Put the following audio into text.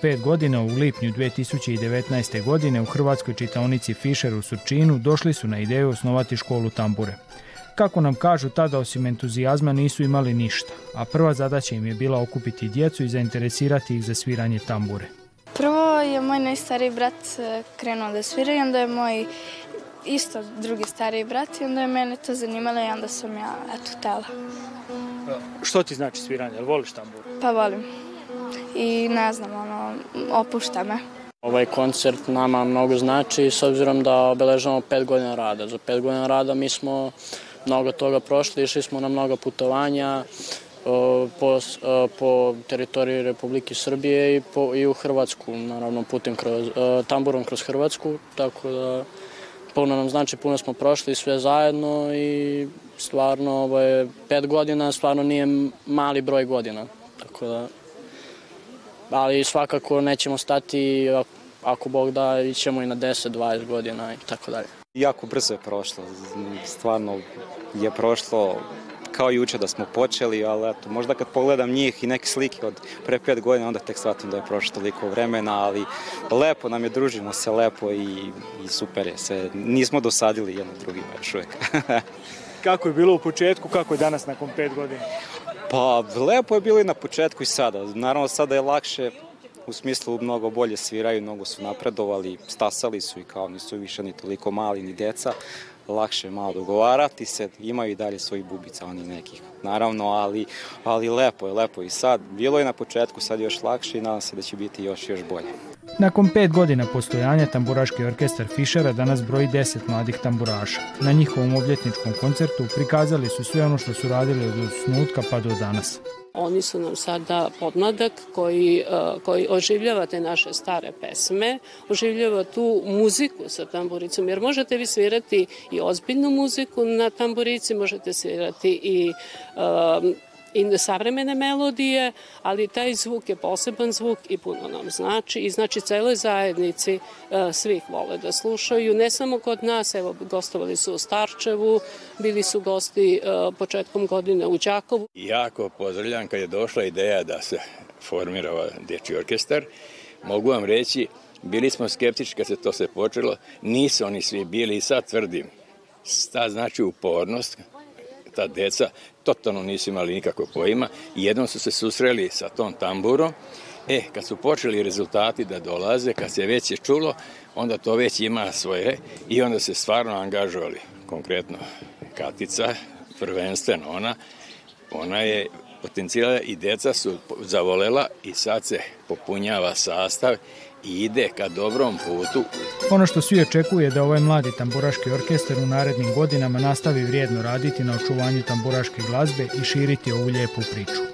pet godina u lipnju 2019. godine u Hrvatskoj čitaonici Fischer u Surčinu došli su na ideju osnovati školu tambure. Kako nam kažu, tada osim entuzijazma nisu imali ništa, a prva zadaća im je bila okupiti djecu i zainteresirati ih za sviranje tambure. Prvo je moj najstariji brat e, krenuo da svira i onda je moj isto drugi stariji brat i onda je mene to zanimalo i onda sam ja eto tela. Što ti znači sviranje? Voliš tamburu? Pa volim. I ne znam, ono, opušta me. Ovaj koncert nama mnogo znači s obzirom da obeležavamo pet godina rada. Za pet godina rada mi smo mnogo toga prošli, išli smo na mnoga putovanja po, po teritoriji Republike Srbije i, po, i u Hrvatsku, naravno putem kroz, tamburom kroz Hrvatsku, tako da puno nam znači, puno smo prošli sve zajedno i stvarno ovo je pet godina, stvarno nije mali broj godina, tako da ali svakako nećemo stati ako Bog da ićemo i na 10, 20 godina i tako dalje. Jako brzo je prošlo, stvarno je prošlo kao juče da smo počeli, ali eto, možda kad pogledam njih i neke slike od pre pet godina, onda tek shvatim da je prošlo toliko vremena, ali lepo nam je, družimo se lepo i, i super je se. Nismo dosadili jedno drugima još uvijek. kako je bilo u početku, kako je danas nakon pet godina? Pa lepo je bilo i na početku i sada. Naravno sada je lakše u smislu mnogo bolje sviraju, mnogo su napredovali, stasali su i kao nisu više ni toliko mali ni deca, lakše malo dogovarati se, imaju i dalje svojih bubica, oni nekih, naravno, ali, ali lepo je, lepo i sad, bilo je na početku, sad još lakše i nadam se da će biti još, još bolje. Nakon pet godina postojanja tamburaški orkestar Fišera danas broji deset mladih tamburaša. Na njihovom obljetničkom koncertu prikazali su sve ono što su radili od osnutka pa do danas. Oni su nam sada podmladak koji, e, koji oživljava te naše stare pesme, oživljava tu muziku sa tamburicom, jer možete vi svirati i ozbiljnu muziku na tamburici, možete svirati i um, i savremene melodije, ali taj zvuk je poseban zvuk i puno nam znači i znači celoj zajednici uh, svih vole da slušaju, ne samo kod nas, evo gostovali su u Starčevu, bili su gosti uh, početkom godine u Đakovu. Jako pozdravljam kad je došla ideja da se formira ovaj dječji orkestar, mogu vam reći, bili smo skeptični kad se to se počelo, nisu oni svi bili i sad tvrdim, ta znači upornost, ta deca totalno nisu imali nikakvog pojma i jednom su se susreli sa tom tamburom E, kad su počeli rezultati da dolaze, kad se već je čulo, onda to već ima svoje i onda se stvarno angažovali. Konkretno, Katica, prvenstveno ona, ona je potencijala i deca su zavolela i sad se popunjava sastav i ide ka dobrom putu. Ono što svi očekuje da ovaj mladi tamburaški orkestar u narednim godinama nastavi vrijedno raditi na očuvanju tamburaške glazbe i širiti ovu lijepu priču.